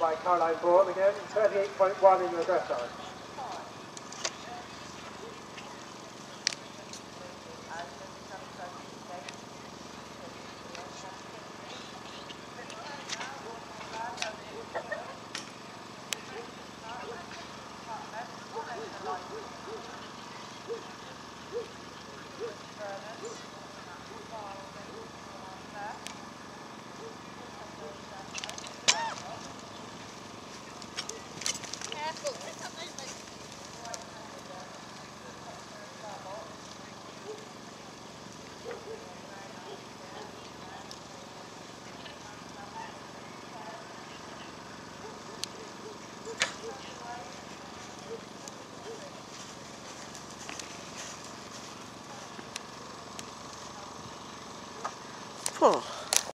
By Caroline Vaughan again, 38.1 in the dressage. Oh.